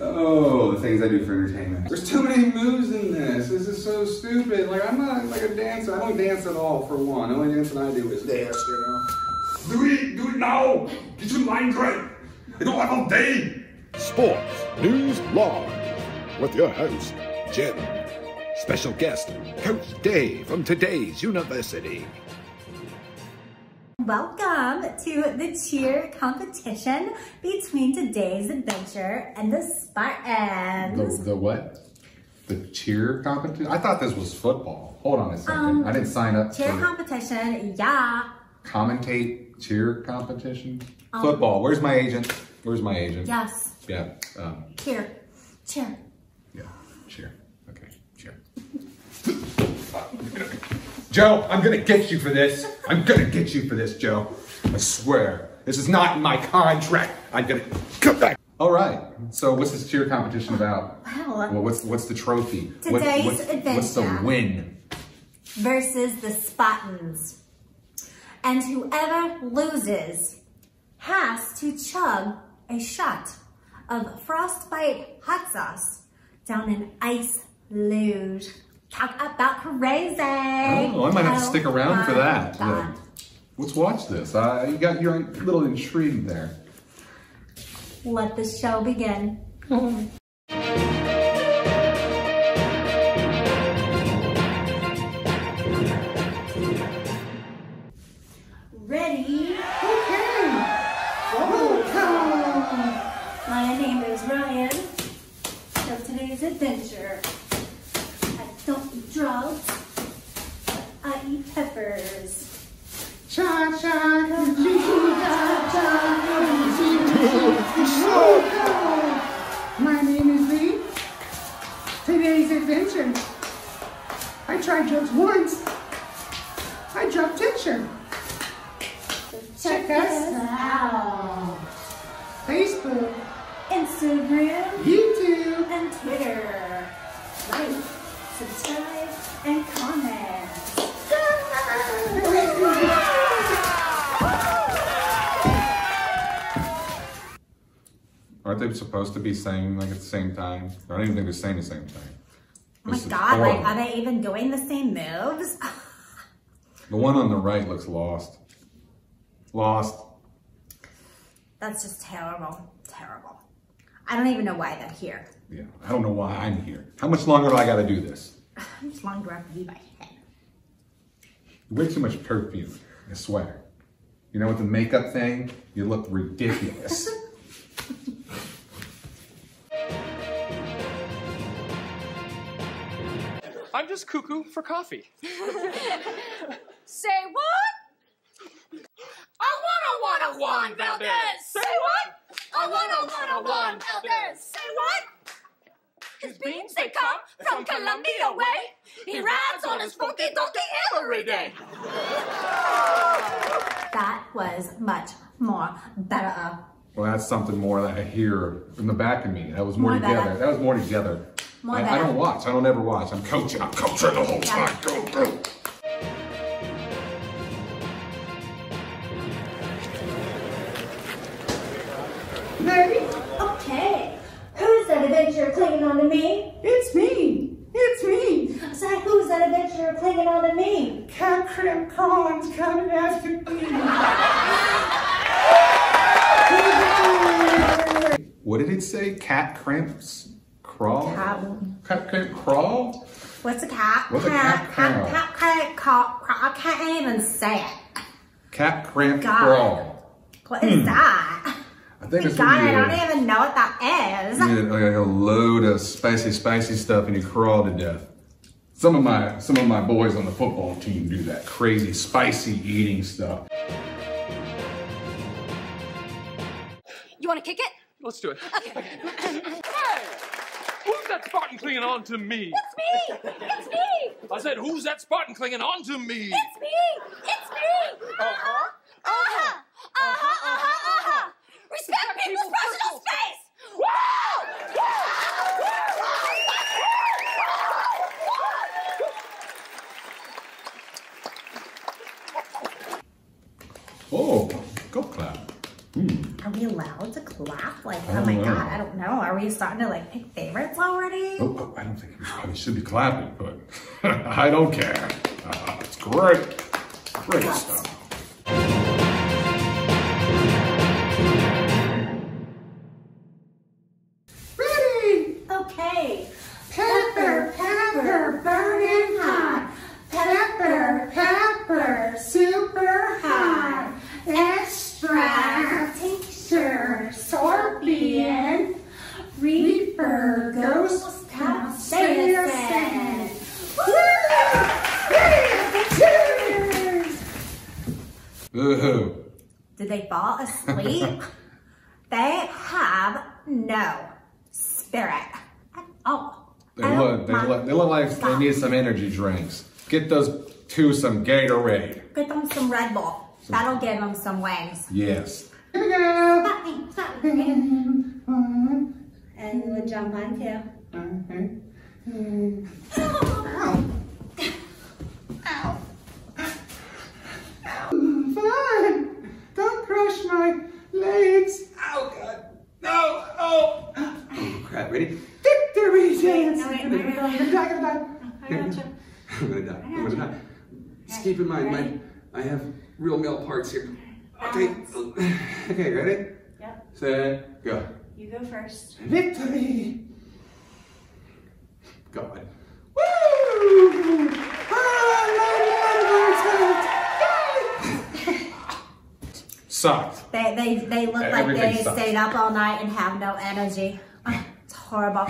oh, the things I do for entertainment. There's too many moves in this. This is so stupid. Like I'm not like a dancer. I don't dance at all. For one, the only dancing I do is dance, You know. Do it, do it now. Get your lines right. I don't have all day. Sports News Live with your host, Jim. Special guest, Coach Dave from today's university. Welcome to the cheer competition between today's adventure and the The, Spartans. the what? The cheer competition? I thought this was football. Hold on a second. Um, I didn't sign up cheer competition, yeah. commentate cheer competition. Um, football. Where's my agent? Where's my agent? Yes, Yeah. Um, cheer, cheer. yeah. Cheer. Okay. Cheer. Joe, I'm gonna get you for this. I'm gonna get you for this, Joe. I swear. This is not in my contract. I'm gonna come back. All right. So, what's this cheer competition about? Well, uh, Well, what's what's the trophy? What- Today's what's, What's the win? versus the Spartans. And whoever loses has to chug a shot of frostbite hot sauce down an ice luge. Talk about crazy. Oh, I might have to stick around for that. Yeah. Let's watch this. Uh, you got you're a little intrigued there. Let the show begin. subscribe, and comment. Aren't they supposed to be saying like at the same time? I don't even think they're saying the same thing. Oh my This is god, like, are they even doing the same moves? The one on the right looks lost. Lost. That's just terrible. Terrible. I don't even know why they're here. Yeah. I don't know why I'm here. How much longer do I got to do this? How much longer do I have to be my head? Way too much perfume. I swear. You know, with the makeup thing, you look ridiculous. I'm just cuckoo for coffee. Say what? I wanna wanna Juan Valdez. Say what? I wanna wanna Juan Valdez. Say what? His beans they come from Colombia way. He rides on his funky donkey every day. That was much more better. well, that's something more that I hear in the back of me. That was more, More together. better. That was more together. More I, I don't watch. I don't ever watch. I'm coaching. I'm coaching the whole Yeah. time. Go, go. Ready? Okay. Who's that adventurer clinging on to me? It's me. It's me. Say, who's that adventurer clinging on to me? Cat Crim Collins coming after me. What did it say? Cat cramps? Crawl? Cat. Cat cramp crawl? What's a cat? What's a cat cat, crow? cat, cat, cat, crow. I can't even say it. Cat cramp God. crawl. What is hmm. that? I think it's God, I don't even know what that is. you get like a load of spicy, spicy stuff and you crawl to death. Some of my some of my boys on the football team do that crazy spicy eating stuff. You wanna kick it? Let's do it. Hey! Who's that Spartan clinging on to me? It's me! It's me! I said, who's that Spartan clinging on to me? It's me! It's me! Uh-huh. Uh-huh. Uh-huh. Uh-huh. Uh-huh. Respect people's personal space! Woo! Oh, go we allowed to clap? Like, oh my know. god, I don't know. Are we starting to like pick favorites already? Oh, oh, I don't think we should be clapping, but I don't care. Uh, it's great. Great stuff. It looks like they need some energy drinks. Get those two some Gatorade. Get them some Red Bull. Some... That'll give them some wings. Yes. Here we go. Stop me. Stop me. and you jump on too. Okay. Ow. Ow. Ow. Fly. Don't crush my... keep in mind, my, I have real male parts here. Okay. Okay, ready? Yep. Set, go. You go first. Victory. God. Woo! Sucked. They they they look like they stayed up all night and have no energy. Ah, It's horrible.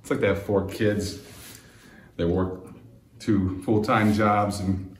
It's like they have four kids. They work two full-time jobs and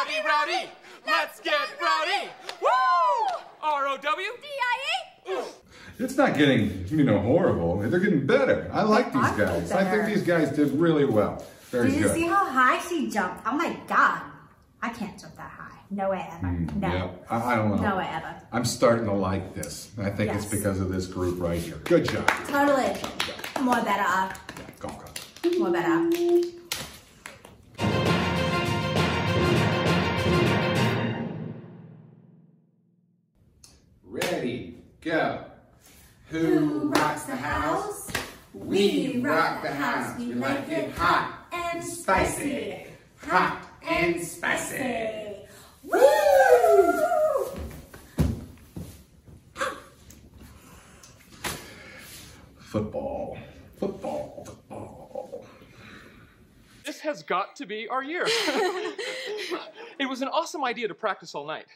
rowdy rowdy. Let's get rowdy. Woo! R-O-W-D-I-E. it's not getting, you know, horrible. They're getting better. I like these guys. I think these guys did really well. Very Did you good. see how high she jumped? Oh my god. I can't jump that high. No way ever. Mm, no. Yeah, I, I don't know. No way ever. I'm starting to like this. I think it's because of this group right here. Good job. Totally. More better. Yeah, go, go. More better. Ready, go. Who rocks the house? We rock the house. We like it hot and spicy. Hot and spicy. Woo! Football. Football. Football. This has got to be our year. it was an awesome idea to practice all night.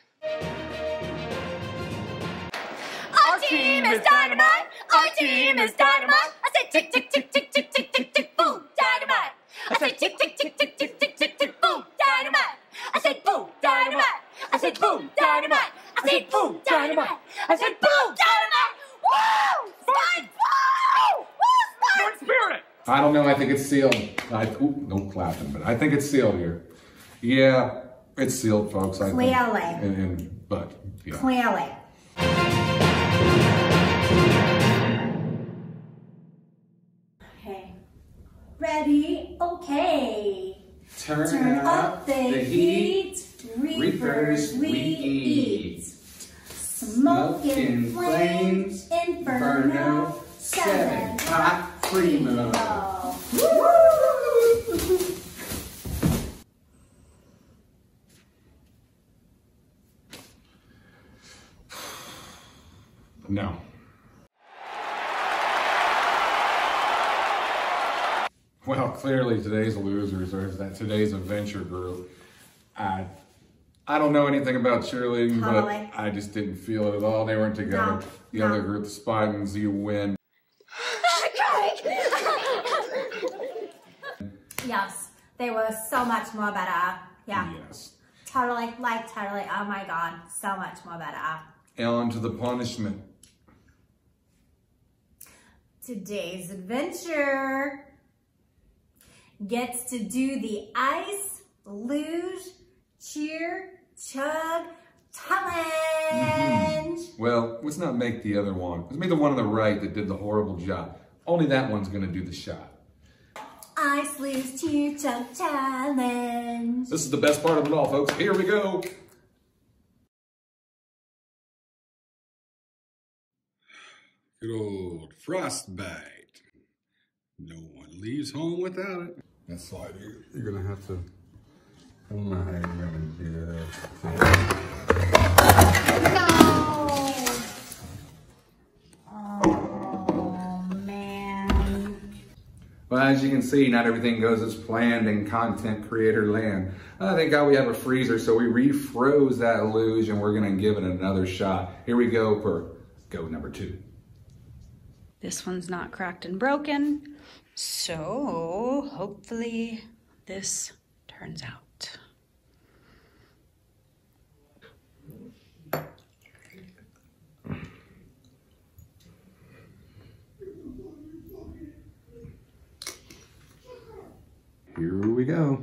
Team is dynamite. Our team is dynamite. I said tick tick tick tick tick tick tick tick boom dynamite. I said tick tick tick tick tick tick tick tick boom dynamite. I said boom dynamite. I said boom dynamite. I said boom dynamite. I said boom dynamite. Woo! Spike! Woo! Woo! Good spirit. I don't know. I think it's sealed. I, ooh, no clapping, but I think it's sealed here. Yeah, it's sealed, folks. I think. Clearly. And, and but yeah. Clearly. Ready? Okay. Turn, Turn up the heat. Reapers we eat. Smoking flames. Inferno. Seven Pot Primo. Woo! No. Well, clearly today's losers or is that today's adventure group. I I don't know anything about cheerleading, Totally. but I just didn't feel it at all. They weren't together. No, the no. other group, the Spartans, you win. Yes. They were so much more better. Yeah. Yes. Totally. Like, totally. Oh my god. So much more better. Ellen to the punishment. Today's adventure gets to do the ice, luge, cheer, chug, challenge. Mm-hmm. Well, let's not make the other one. Let's make the one on the right that did the horrible job. Only that one's gonna do the shot. ice luge, cheer, chug, challenge. This is the best part of it all, folks. Here we go. Good old frostbite. No one leaves home without it. That's why you- you're gonna have to. I don't know how you're gonna do that. Oh, man. Well, as you can see, not everything goes as planned in content creator land. Uh, thank God we have a freezer, so we refroze that luge and we're gonna give it another shot. Here we go for go number two. This one's not cracked and broken, so hopefully this turns out. Here we go.